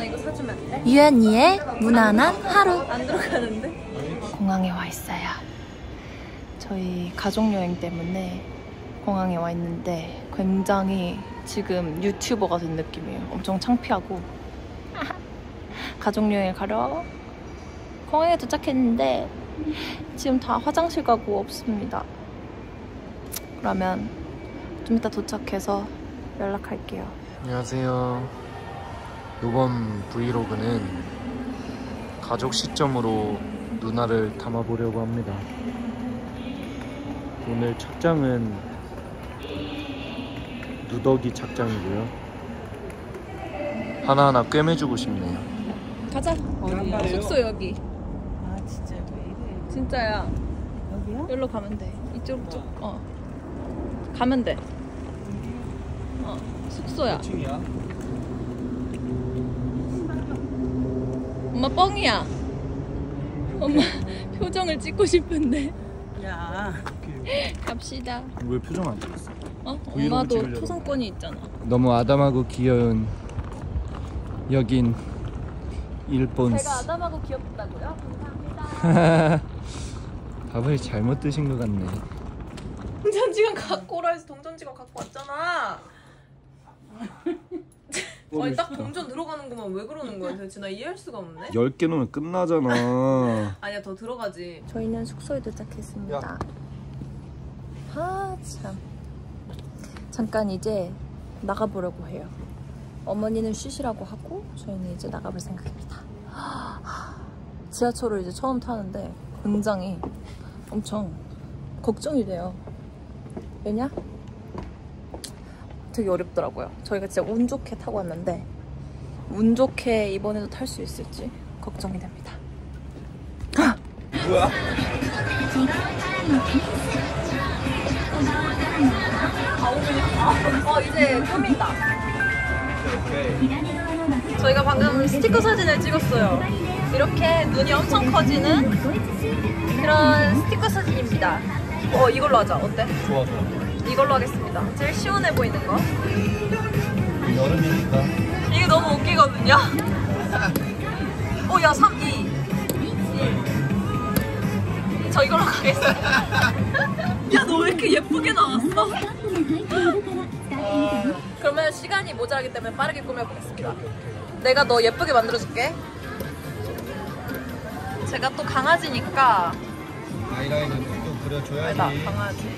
누나 이거 사주면 안 돼? 유연이의 무난한 하루. 안 들어가는데? 공항에 와 있어요. 저희 가족 여행 때문에 공항에 와 있는데 굉장히 지금 유튜버가 된 느낌이에요. 엄청 창피하고 가족 여행 가러 공항에 도착했는데 지금 다 화장실 가고 없습니다. 그러면 좀 이따 도착해서 연락할게요. 안녕하세요. 이번 브이로그는 가족 시점으로 누나를 담아보려고 합니다. 오늘 착장은 누더기 착장이고요. 하나하나 꿰매주고 싶네요. 가자. 숙소 여기. 아 진짜 왜 이래? 진짜야. 여기야? 여기로 가면 돼. 이쪽 쪽. 어. 가면 돼. 어. 숙소야. 층이야? 엄마 뻥이야. 엄마 표정을 찍고 싶은데. 야 갑시다. 왜 표정 안 찍었어? 어? 브이로그 엄마도. 초상권이 있잖아. 너무 아담하고 귀여운 여긴 일본 제가 아담하고 귀엽다고요? 감사합니다. 밥을 잘못 드신 것 같네. 동전지갑 갖고 오라 해서 동전지갑 갖고 왔잖아. 아니 딱 동전 들어가는 것만 왜 그러는 거야 도대체 나 이해할 수가 없네. 10개 넣으면 끝나잖아. 아니야 더 들어가지. 저희는 숙소에 도착했습니다. 야. 아, 참. 잠깐 이제 나가보려고 해요. 어머니는 쉬시라고 하고 저희는 이제 나가볼 생각입니다. 지하철을 이제 처음 타는데 굉장히 엄청 걱정이 돼요. 왜냐? 되게 어렵더라고요. 저희가 진짜 운 좋게 타고 왔는데 운 좋게 이번에도 탈 수 있을지 걱정이 됩니다. 어 이제 꾸민다. 저희가 방금 스티커 사진을 찍었어요. 이렇게 눈이 엄청 커지는 그런 스티커 사진입니다. 어 이걸로 하자. 어때? 좋아, 좋아. 이걸로 하겠습니다. 제일 시원해 보이는 거. 여름이니까. 이게 너무 웃기거든요. 어, 야, 3, 2, 1. 저 이걸로 가겠습니다. 야, 너 왜 이렇게 예쁘게 나왔어? 그러면 시간이 모자라기 때문에 빠르게 꾸며보겠습니다. 내가 너 예쁘게 만들어줄게. 제가 또 강아지니까 아이라인은 또 그려줘야지. 강아지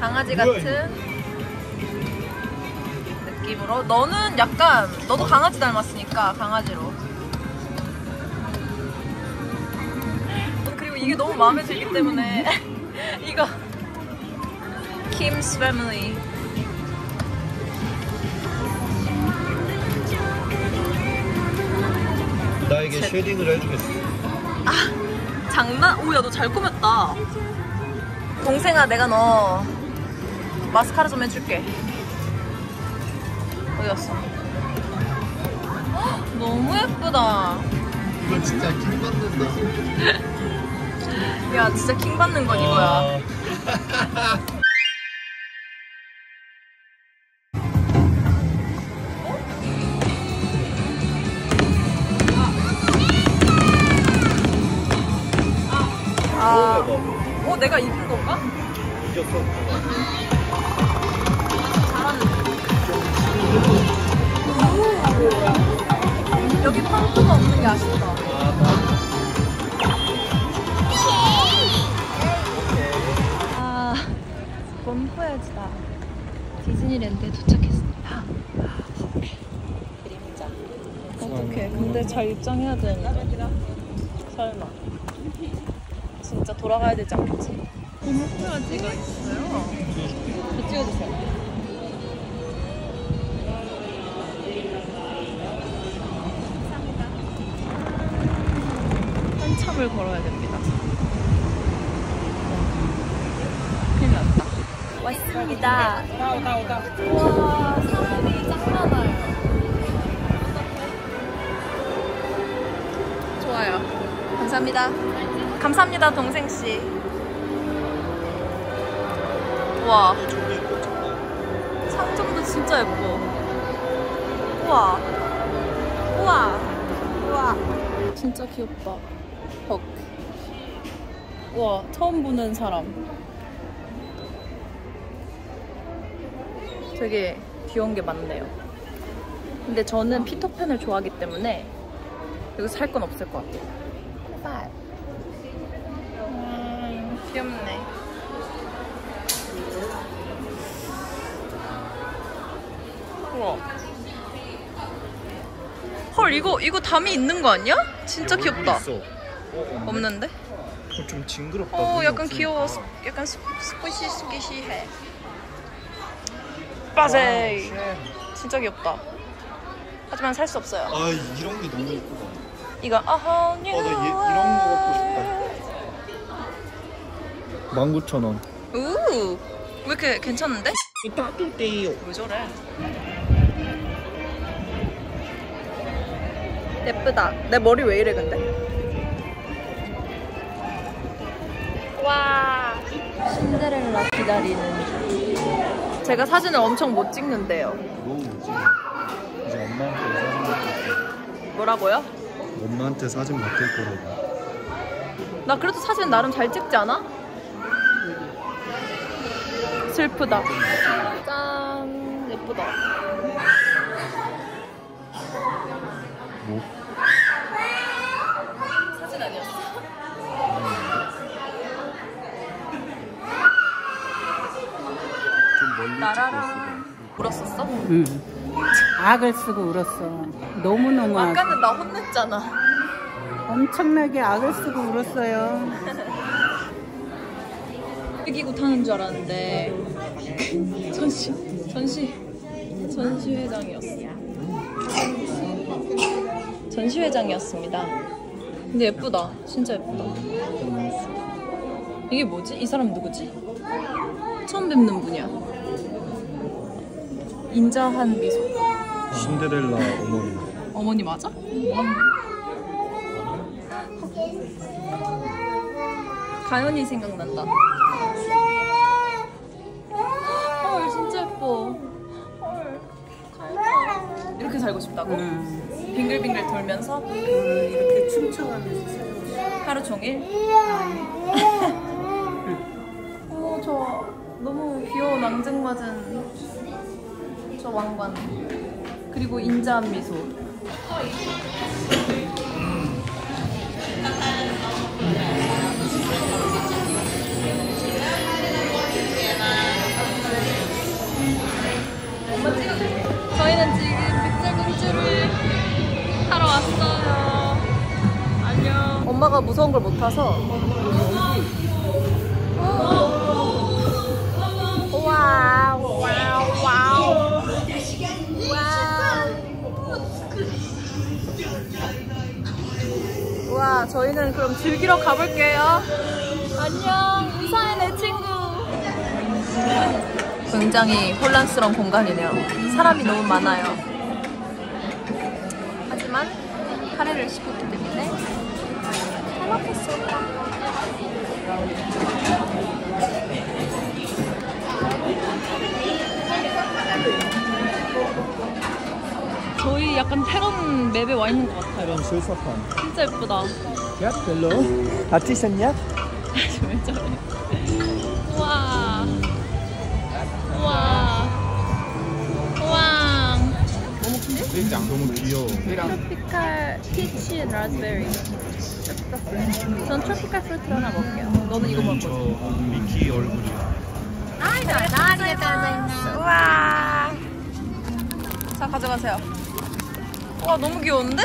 강아지 같은 느낌으로. 너는 약간 너도 강아지 닮았으니까 강아지로. 그리고 이게 너무 마음에 들기 때문에 이거. Kim's Family. 나에게 shading을 해주겠어. 장난? 오야 너 잘 꾸몄다. 동생아 내가 너 마스카라 좀 해줄게 헉, 너무 예쁘다. 이거 진짜 킹 받는다. 야 진짜 킹 받는 건 이거야 어떡해. 근데 잘 입장해야 되는데. 설마. 진짜 돌아가야 되지 않겠지? 범퍼야지가 있어요. 저 찍어주세요. 한참을 걸어야 됩니다. 큰일 났다. 왔습니다. 오다, 오다, 오다. 우와, 사람이 감사합니다. 감사합니다, 동생씨. 와. 상점도 진짜 예뻐. 우와. 우와. 진짜 귀엽다. 헉. 와, 처음 보는 사람. 되게 귀여운 게 많네요. 근데 저는 피터팬을 좋아하기 때문에 여기 살건 없을 것 같아요. 음, 귀엽네. 우와. 헐, 이거, 이거 담이 있는 거 아니야? 진짜 귀엽다. 어, 없는데? 어, 좀 징그럽다. 어, 약간 없으니까. 귀여워. 스- 약간 스- 스qui시 스qui시해. 빠세. 진짜 귀엽다. 하지만 살 수 없어요. 아 이런 게 너무 예쁘다. 이거 아하 뉴. 어, 나 이런 거 갖고 싶다. 19,000원. 우. 왜 이렇게 괜찮은데? 따뜻해요. 왜 저래? 예쁘다. 내 머리 왜 이래 근데? 와. 신데렐라 기다리는 중. 제가 사진을 엄청 못 찍는데요. 너무 멋지. 이제 엄마한테 사진 맡길 뭐라고요? 거. 엄마한테 사진 맡길 거라고. 나 그래도 사진 나름 잘 찍지 않아? 슬프다. 짠. 예쁘다. 뭐? 사진 아니었어? 좀 멀리 나라라. 울었었어? 응. 악을 쓰고 울었어. 너무너무 악. 아까는 나 혼냈잖아. 엄청나게 악을 쓰고 울었어요. 기구 타는 줄 알았는데 전시 전시 전시회장이었어. 전시회장이었습니다. 근데 예쁘다. 진짜 예쁘다. 이게 뭐지? 이 사람 누구지? 처음 뵙는 분이야. 인자한 미소. 신데렐라 어머니. 어머니 맞아? 가연이 생각난다. 살고 싶다고? 응. 빙글빙글 돌면서 어, 이렇게 춤춰가면서 살고 싶어. 하루 종일. 어, 저 너무 귀여운 앙증맞은 저 왕관. 그리고 인자한 미소. 엄마가 무서운 걸 못 타서. wow, wow, wow. wow. 와, 저희는 그럼 즐기러 가볼게요. 안녕, 우사의 내 친구. 굉장히 혼란스러운 공간이네요. 사람이 너무 많아요. 하지만 카레를 시켰기 때문에 잘 먹겠습니다. 저희 약간 테런 맵에 와 있는 것 같아요. 이런 술사판. 진짜 예쁘다. 야. 같이 샀냐? 왜 저래? 우와. 우와. 우와. 너무 귀여워. tropical peach raspberry. 전 tropical fruit 하나 먹을게요. 너는 이거 먹을 거? 미키 얼굴이야. 우와. 자 가져가세요. 와 너무 귀여운데?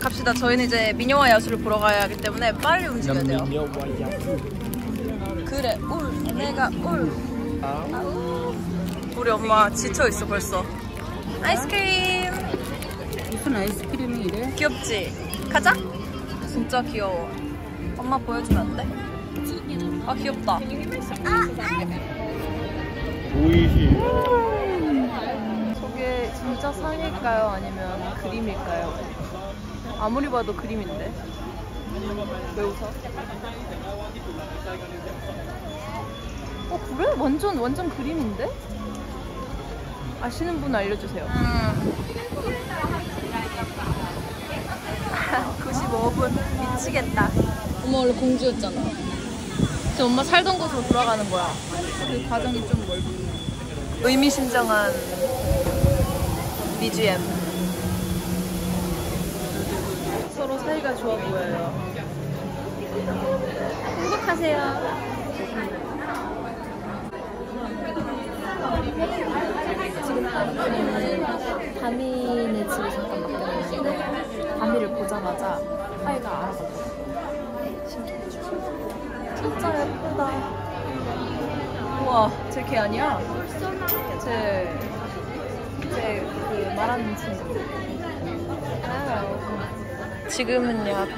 갑시다. 저희는 이제 미녀와 야수를 보러 가야 하기 때문에 빨리 움직여야 돼요. 그래 울 내가 울. 아우. 우리 엄마 지쳐 있어 벌써. 아이스크림. 무슨 아이스크림이 이래? 귀엽지? 가자. 진짜 귀여워. 엄마 보여주면 안 돼? 아 귀엽다. 보이시. 저게 진짜 상일까요? 아니면 그림일까요? 아무리 봐도 그림인데. 왜 웃어? 어 그래? 완전 완전 그림인데? 아시는 분 알려주세요. 미치겠다. 엄마 원래 공주였잖아. 이제 엄마 살던 곳으로 돌아가는 거야. 그 과정이 좀 멀고. 의미심장한 BGM. 서로 사이가 좋아 보여요. 행복하세요. 지금 다미네 집에 잠깐 맡겼는데 다미를 보자마자 사이가 알아봤더라고요. 진짜 예쁘다. 우와, 쟤걔 아니야? 쟤, 쟤그 말하는 친구. 지금은 약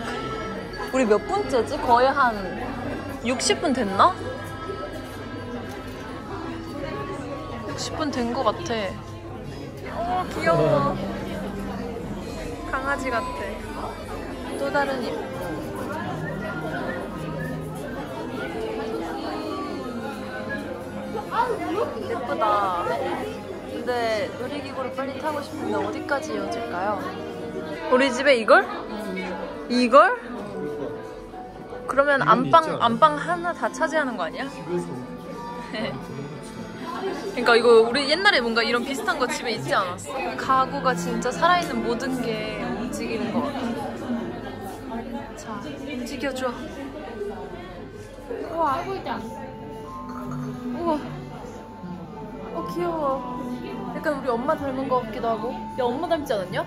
우리 몇 분째지? 거의 한 60분 됐나? 60분 된 것 같아. 어 귀여워. 강아지 같아. 또 다른 입. 예쁘다. 근데 놀이기구를 빨리 타고 싶은데 어디까지 이어질까요? 우리 집에 이걸? 이걸? 그러면 안방 안방 하나 다 차지하는 거 아니야? 그러니까 이거 우리 옛날에 뭔가 이런 비슷한 거 집에 있지 않았어? 가구가 진짜 살아있는 모든 게 움직이는 것 같아. 자, 움직여줘. 우와. 우와. 어 귀여워. 약간 우리 엄마 닮은 것 같기도 하고. 야 엄마 닮지 않았냐?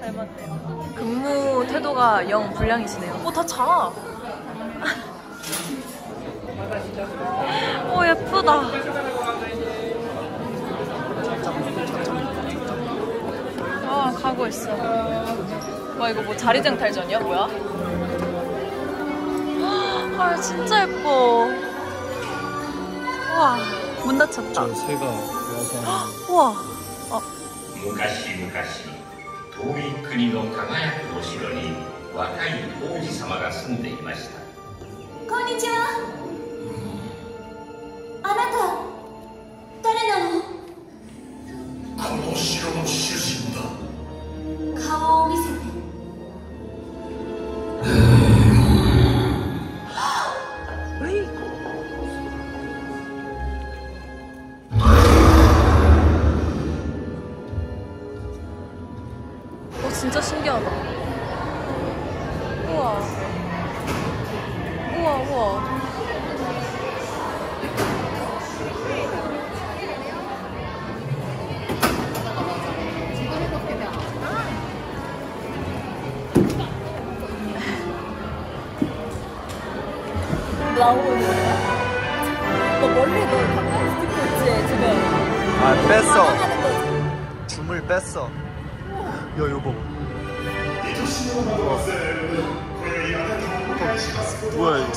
닮았네요. 근무 태도가 영 불량이시네요. 어, 다 자. 오, 예쁘다. 아, 가고 있어. 와, 이거 뭐 자리쟁 탈전이야? 뭐야? 아, 진짜 예뻐. 우와, 문 닫혔다. 저 새가 와서 우와. 昔々遠い国の輝くお城に若い王子様が住んでいましたこんにちは。 진짜 신기하다. 뭐야 이거?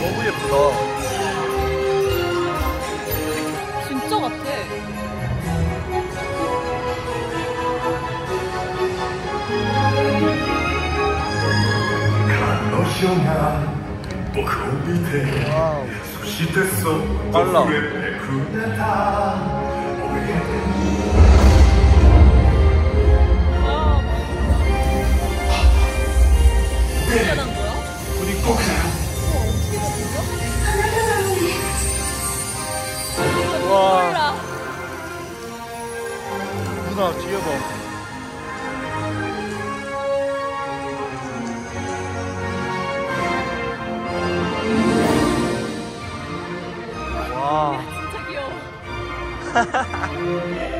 너무 예쁘다. 진짜 같아. 와우. そし 우리 꼭와 몰라. 누나 뒤에 봐 와 진짜 귀여워.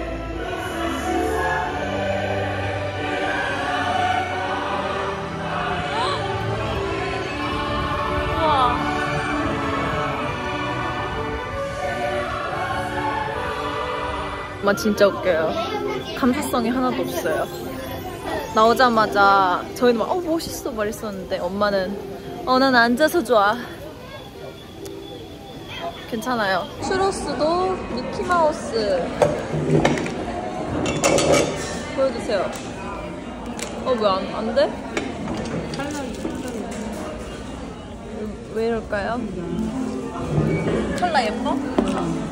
엄마 진짜 웃겨요. 감수성이 하나도 없어요. 나오자마자 저희는 막, 어, 멋있어 말했었는데 엄마는, 어, 난 앉아서 좋아. 괜찮아요. 추로스도 미키마우스. 보여주세요. 어, 왜 안, 안 돼? 왜 이럴까요? 컬러 예뻐?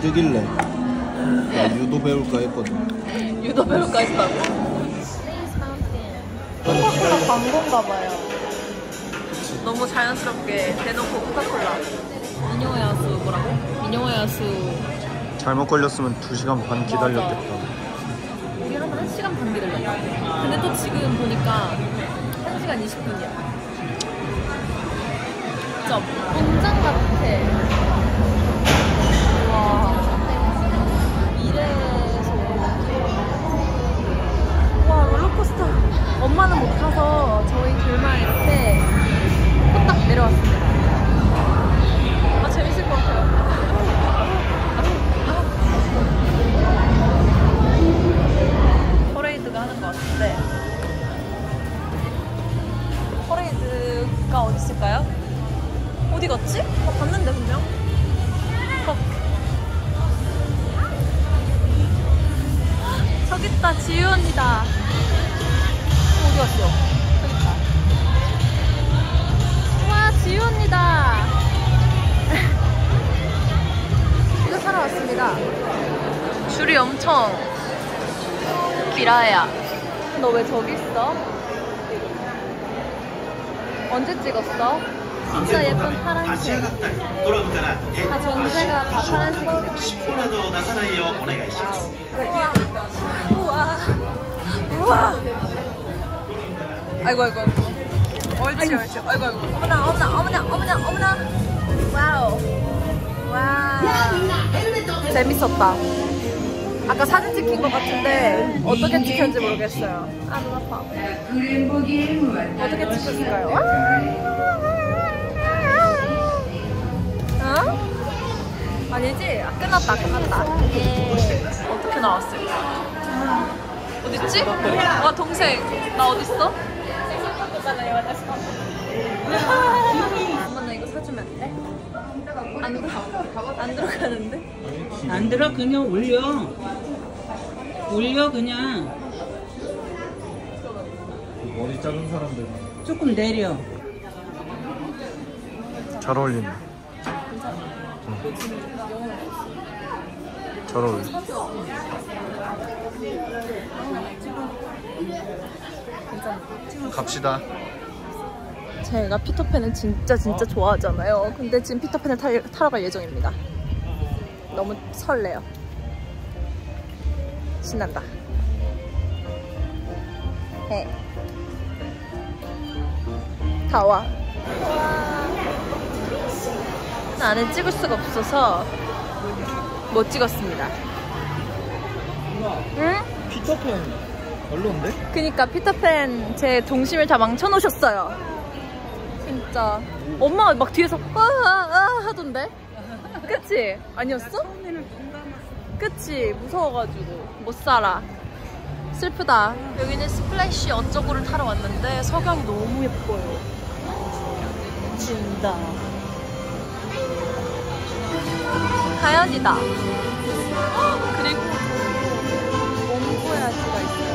뜨길래 나 유도 배울까 했거든. 유도 배울까 했다고. 코카콜라 광고인가 봐요. 너무 자연스럽게 대놓고 코카콜라. 미녀야수 뭐라고? 미녀야수 잘못 걸렸으면 2시간 반 기다렸겠다. 우리 한 1시간 반 기다렸다. 근데 또 지금 보니까 1시간 20분이야. 진짜 공장 같아. 와. 이래서. 와, 롤러코스터. 엄마는 못 타서 저희 둘만 이렇게 후딱 내려왔습니다. 아, 재밌을 것 같아요. 퍼레이드가 어디 있을까요? 어디 갔지? 어, 봤는데 분명. 어. 저기 있다 지유 언니다. 어디 갔어? 저기 있다. 와 지유 언니다. 이거 사러 왔습니다. 줄이 엄청 길어요. 너 왜 저기 있어? 언제 찍었어? 진짜 예쁜 파란색. 다 전체가 다 파란색이에요 우와. 우와 아이고 아이고. 얼지 얼지. 아이고 아이고. 어머나 어머나 어머나 어머나 어머나. wow. wow 재밌었다. 아까 사진 찍힌 것 같은데 어떻게 찍혔는지 모르겠어요. 아, 눈 아파. 어떻게 찍혔을까요? 어? 아니지? 아, 끝났다 끝났다. 어떻게 나왔을까? 어딨지? 와 동생 나 어딨어? 엄마 나 이거 사주면 안 돼? 안 들어 안 들어가는데? 안 들어 그냥 올려 올려 그냥 머리 작은 사람들 조금 내려 잘 어울리네. 응. 잘 어울려. 갑시다. 제가 피터팬을 진짜 진짜 좋아하잖아요. 근데 지금 피터팬을 타, 타러 갈 예정입니다. 너무 설레요. 신난다. 해. 다 와. 안에 찍을 수가 없어서 못 찍었습니다. 응? 피터팬 별론데? 그니까 피터팬 제 동심을 다 망쳐놓으셨어요. 진짜 엄마가 막 뒤에서 아아 하던데. 그치? 아니었어? 그치? 무서워가지고 못 살아. 슬프다. 여기는 스플래시 어쩌고를 타러 왔는데 석양이 너무 예뻐요. 진다. 헉, 그리고 몽고야지가 있어요.